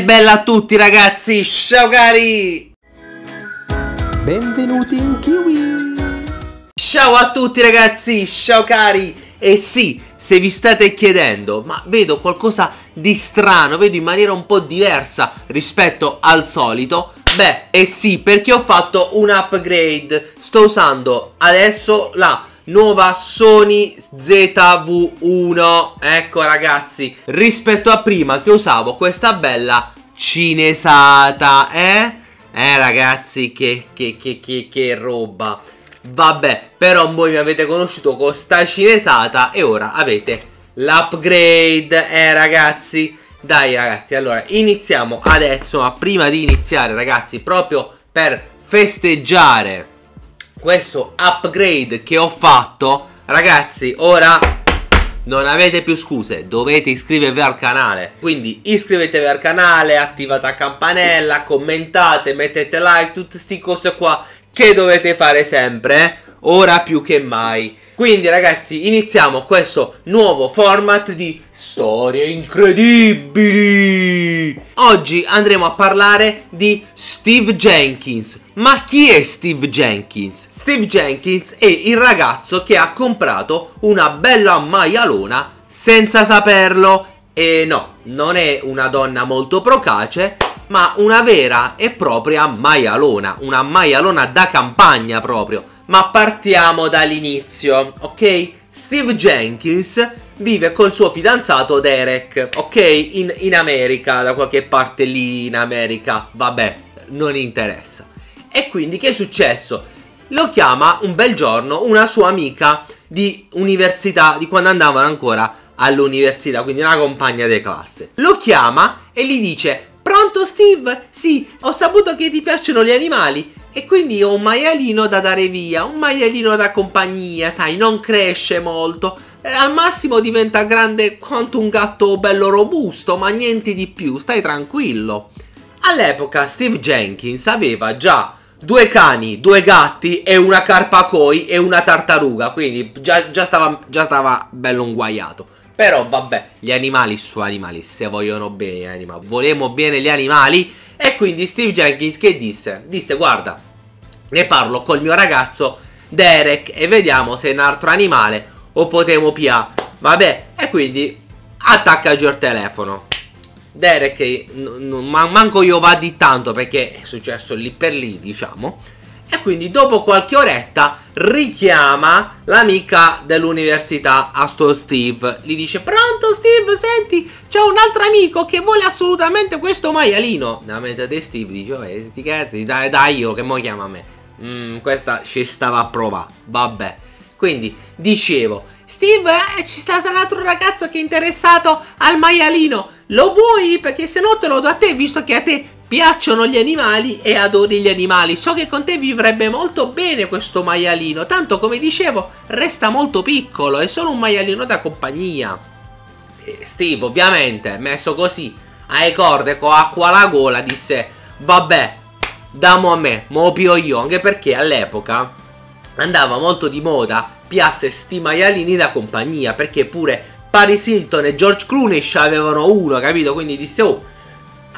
E bella a tutti ragazzi, ciao cari! Benvenuti in Kiwi! Ciao a tutti ragazzi, ciao cari! E sì, se vi state chiedendo, ma vedo qualcosa di strano, vedo in maniera un po' diversa rispetto al solito, beh, e sì, perché ho fatto un upgrade, sto usando adesso la nuova Sony ZV1 Ecco ragazzi Rispetto a prima che usavo questa bella cinesata Eh? Eh ragazzi che, che, che, che, che roba. Vabbè però voi mi avete conosciuto con sta cinesata E ora avete l'upgrade Eh ragazzi? Dai ragazzi allora iniziamo adesso Ma prima di iniziare ragazzi Proprio per festeggiare questo upgrade che ho fatto Ragazzi ora non avete più scuse Dovete iscrivervi al canale Quindi iscrivetevi al canale Attivate la campanella Commentate Mettete like Tutte queste cose qua Che dovete fare sempre? Ora più che mai. Quindi ragazzi iniziamo questo nuovo format di storie incredibili. Oggi andremo a parlare di Steve Jenkins. Ma chi è Steve Jenkins? Steve Jenkins è il ragazzo che ha comprato una bella maialona senza saperlo. E no, non è una donna molto procace, ma una vera e propria maialona, una maialona da campagna proprio ma partiamo dall'inizio, ok? Steve Jenkins vive col suo fidanzato Derek, ok? In, in America, da qualche parte lì in America, vabbè, non interessa. E quindi che è successo? Lo chiama un bel giorno una sua amica di università, di quando andavano ancora all'università, quindi una compagna di classe. Lo chiama e gli dice Pronto Steve? Sì, ho saputo che ti piacciono gli animali e quindi ho un maialino da dare via, un maialino da compagnia, sai, non cresce molto. E al massimo diventa grande quanto un gatto bello robusto, ma niente di più, stai tranquillo. All'epoca Steve Jenkins aveva già due cani, due gatti e una carpacoi e una tartaruga, quindi già, già, stava, già stava bello inguaiato. Però vabbè, gli animali sono animali, se vogliono bene gli animali, volemo bene gli animali e quindi Steve Jenkins che disse? Disse guarda, ne parlo col mio ragazzo Derek e vediamo se è un altro animale o potremo pia. Vabbè, e quindi attacca giù il telefono. Derek, manco io va di tanto perché è successo lì per lì, diciamo. E quindi dopo qualche oretta richiama l'amica dell'università a sto Steve. Gli dice, pronto Steve, senti, c'è un altro amico che vuole assolutamente questo maialino. La mente di Steve dice, oh, sti cazzi, dai, dai io che mo chiama a me. Mm, questa ci stava a provare, vabbè. Quindi, dicevo, Steve, eh, c'è stato un altro ragazzo che è interessato al maialino. Lo vuoi? Perché se no te lo do a te, visto che a te piacciono gli animali e adori gli animali. So che con te vivrebbe molto bene questo maialino. Tanto, come dicevo, resta molto piccolo. È solo un maialino da compagnia. E Steve, ovviamente, messo così ai corde con acqua alla gola, disse: Vabbè, damo a me, mo pio io. Anche perché all'epoca andava molto di moda piasse sti maialini da compagnia. Perché pure Paris Hilton e George Clooney avevano uno, capito? Quindi disse: Oh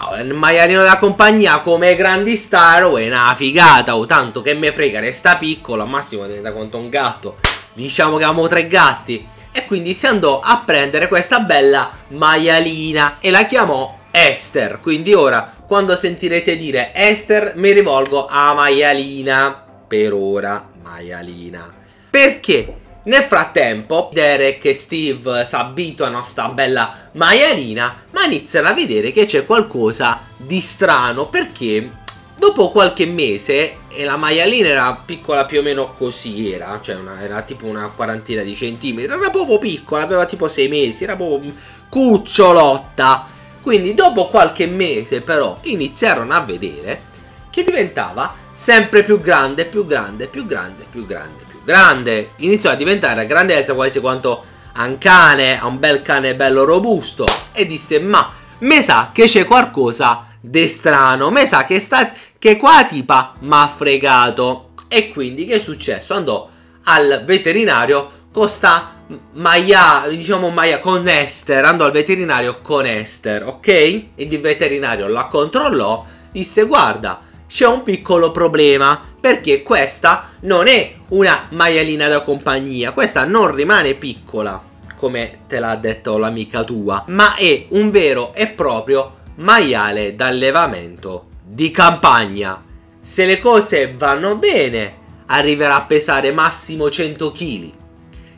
No, il maialino da compagnia come grandi star è una figata, o oh, tanto che me frega, resta piccolo, al massimo diventa quanto un gatto. Diciamo che abbiamo tre gatti. E quindi si andò a prendere questa bella maialina e la chiamò Esther. Quindi ora, quando sentirete dire Esther, mi rivolgo a maialina. Per ora, maialina. Perché? Nel frattempo, Derek e Steve si abituano a sta bella maialina, ma iniziano a vedere che c'è qualcosa di strano perché dopo qualche mese, e la maialina era piccola più o meno così, era, cioè una, era tipo una quarantina di centimetri, era proprio piccola, aveva tipo sei mesi, era proprio cucciolotta. Quindi dopo qualche mese però iniziarono a vedere che diventava sempre più grande, più grande, più grande, più grande, grande, iniziò a diventare a grandezza quasi quanto un cane, un bel cane bello robusto e disse ma me sa che c'è qualcosa di strano, me sa che, sta, che qua tipa m'ha fregato e quindi che è successo? Andò al veterinario con sta Maia, diciamo Maia con Esther, andò al veterinario con Esther, ok? Il veterinario la controllò, disse guarda, c'è un piccolo problema, perché questa non è una maialina da compagnia, questa non rimane piccola, come te l'ha detto l'amica tua, ma è un vero e proprio maiale d'allevamento di campagna. Se le cose vanno bene, arriverà a pesare massimo 100 kg.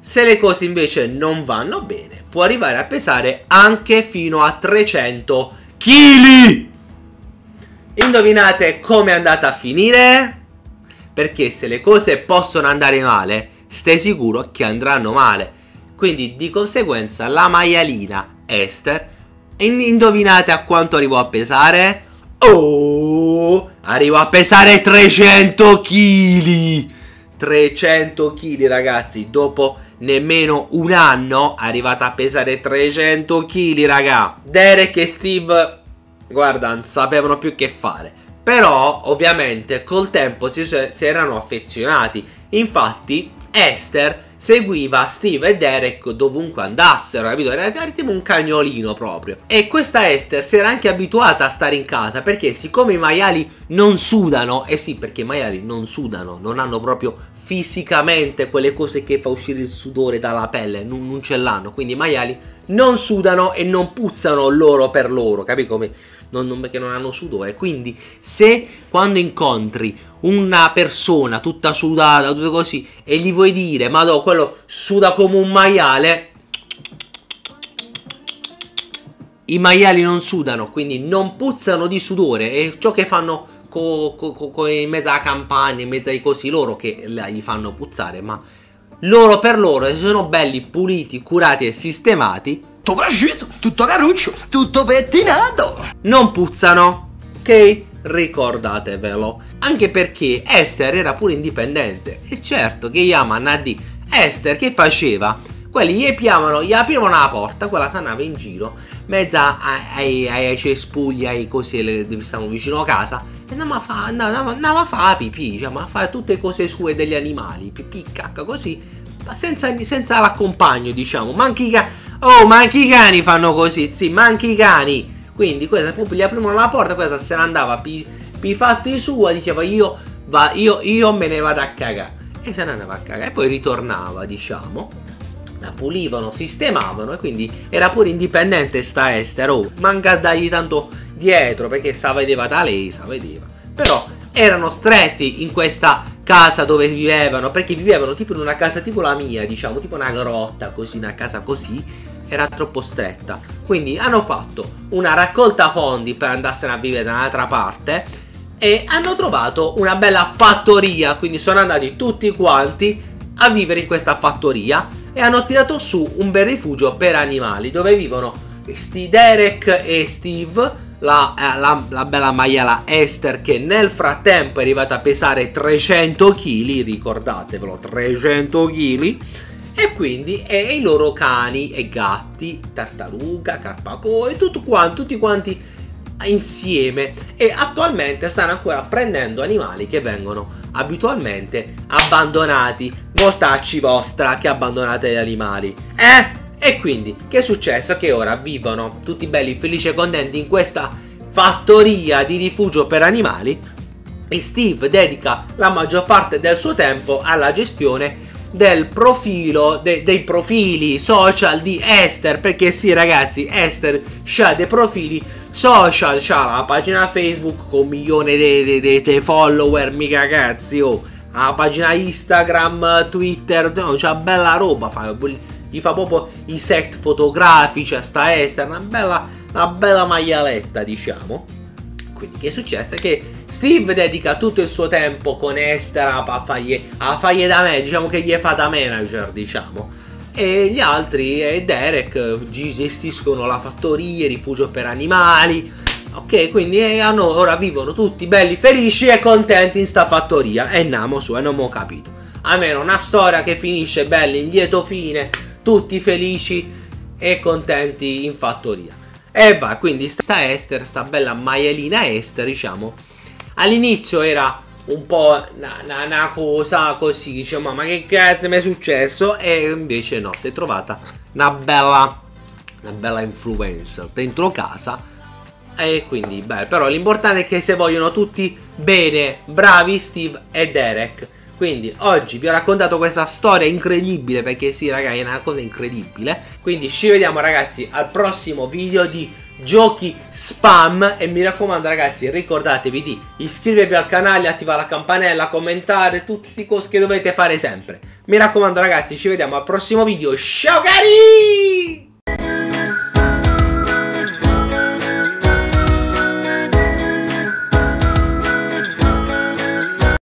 Se le cose invece non vanno bene, può arrivare a pesare anche fino a 300 kg. Indovinate come è andata a finire? Perché se le cose possono andare male, stai sicuro che andranno male. Quindi di conseguenza la maialina Esther, indovinate a quanto arrivò a pesare? Oh, arrivò a pesare 300 kg. 300 kg ragazzi, dopo nemmeno un anno è arrivata a pesare 300 kg raga. Derek e Steve, guarda, non sapevano più che fare. Però ovviamente col tempo si, si erano affezionati. Infatti Esther seguiva Steve e Derek dovunque andassero, capito? Era, tipo un cagnolino proprio. E questa Esther si era anche abituata a stare in casa perché siccome i maiali non sudano, e eh sì perché i maiali non sudano, non hanno proprio fisicamente quelle cose che fa uscire il sudore dalla pelle, non, non ce l'hanno, quindi i maiali non sudano e non puzzano loro per loro, capi come? Non, non, perché non hanno sudore. Quindi, se quando incontri una persona tutta sudata, tutto così, e gli vuoi dire, ma no, quello suda come un maiale. I maiali non sudano, quindi non puzzano di sudore. E ciò che fanno co, co, co, in mezzo alla campagna, in mezzo ai cosi loro, che gli fanno puzzare, ma loro per loro, se sono belli, puliti, curati e sistemati, tutto preciso, tutto caruccio, tutto pettinato. Non puzzano, ok? Ricordatevelo. Anche perché Esther era pure indipendente. E certo che Yaman ha di Esther che faceva? Quelli gli aprivano, gli aprivano la porta, quella s'andava in giro, mezza ai, ai, ai cespugli, ai cose dove stavamo vicino a casa, e andava a fare, andava, andava a fare pipì, diciamo, a fare tutte cose sue degli animali, pipì, cacca, così, ma senza, senza l'accompagno, diciamo, ma anche i cani, oh, ma anche i cani fanno così, sì, ma anche i cani, quindi questa proprio gli aprivano la porta, questa se ne andava per i fatti sua, diceva io, va, io, io me ne vado a cagare, e se ne andava a cagare, e poi ritornava, diciamo, la pulivano, sistemavano e quindi era pure indipendente sta Esther, oh, manca dargli tanto dietro perché sa vedeva da lei, sa vedeva, però erano stretti in questa casa dove vivevano, perché vivevano tipo in una casa tipo la mia, diciamo, tipo una grotta, così, una casa così, era troppo stretta. Quindi hanno fatto una raccolta fondi per andarsene a vivere da un'altra parte e hanno trovato una bella fattoria, quindi sono andati tutti quanti a vivere in questa fattoria e hanno tirato su un bel rifugio per animali dove vivono Derek e Steve la, eh, la, la, bella maiala Esther che nel frattempo è arrivata a pesare 300 kg, ricordatevelo, 300 kg, e quindi e i loro cani e gatti, tartaruga, carpaco e tutto quanto, tutti quanti insieme e attualmente stanno ancora prendendo animali che vengono abitualmente abbandonati. Mortacci vostra che abbandonate gli animali. Eh? E quindi, che è successo? Che ora vivono tutti belli, felici e contenti in questa fattoria di rifugio per animali e Steve dedica la maggior parte del suo tempo alla gestione del profilo, de, dei profili social di Esther, perché sì ragazzi, Esther ha dei profili social, ha la pagina Facebook con milioni di follower, mica cazzi, oh, la pagina Instagram, Twitter, no, c'ha bella roba, fa gli fa proprio i set fotografici a sta Esther, una bella, una bella maialetta diciamo. Quindi che è successo? Che Steve dedica tutto il suo tempo con Esther a fargli, a fargli da me, diciamo che gli fa da manager, diciamo. E gli altri e Derek gestiscono la fattoria, il rifugio per animali. Ok, quindi hanno, ora vivono tutti belli, felici e contenti in sta fattoria. E andiamo su, e non ho capito. Almeno una storia che finisce bella, in lieto fine, tutti felici e contenti in fattoria. E va, quindi sta Esther, sta bella maialina Esther, diciamo, all'inizio era un po' una, cosa così, dice ma che cazzo mi è successo? E invece no, si è trovata una bella, una bella influencer dentro casa. E quindi, beh, però l'importante è che se vogliono tutti bene, bravi Steve e Derek. Quindi oggi vi ho raccontato questa storia incredibile perché sì ragazzi è una cosa incredibile. Quindi ci vediamo ragazzi al prossimo video di giochi spam e mi raccomando ragazzi ricordatevi di iscrivervi al canale, attivare la campanella, commentare, tutte queste cose che dovete fare sempre. Mi raccomando ragazzi ci vediamo al prossimo video, ciao cari!